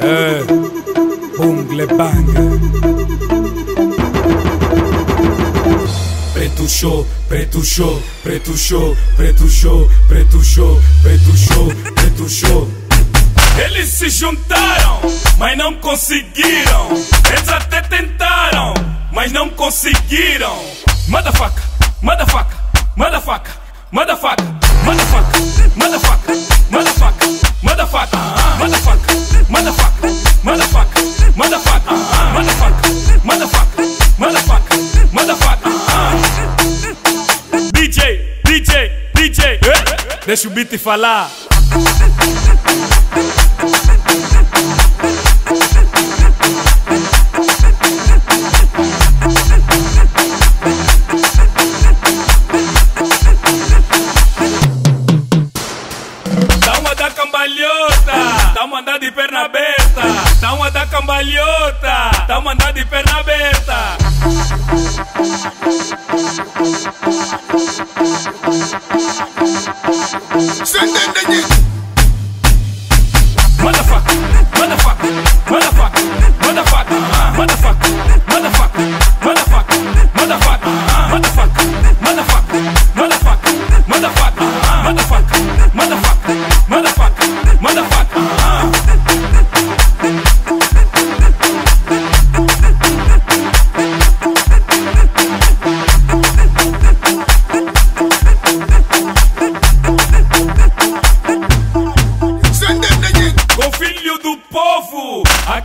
É, bungle. Preto show, preto show, preto show, preto show, preto show, preto show, preto show. Eles se juntaram, mas não conseguiram. Eles até tentaram, mas não conseguiram. Motherfucker, motherfucker, motherfucker, motherfucker, DJ, DJ, eh? deixa o beat falar. Dá uma da cambalhota, dá uma andar de perna aberta, dá uma da cambalhota, dá uma andar de perna aberta. Say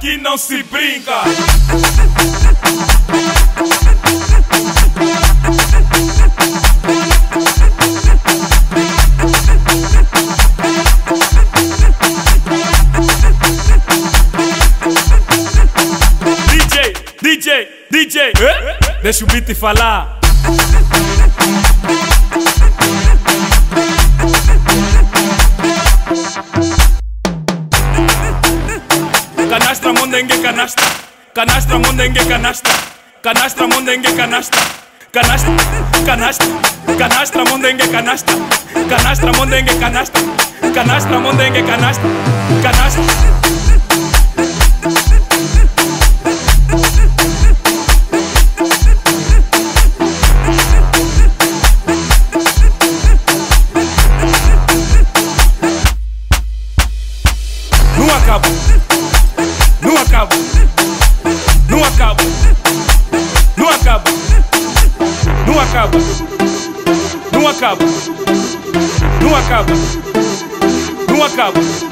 aqui não se brinca. DJ, DJ, DJ, eh? deixa o beat falar. Canastra mondenge canasta Canastra mondenge canasta Canastra mondenge canasta Canasta. canasta Canastra mondenge canasta Canastra mondenge canasta Canastra mondenge canasta Canasta. Acaba. Não acaba. Não acaba. Não acaba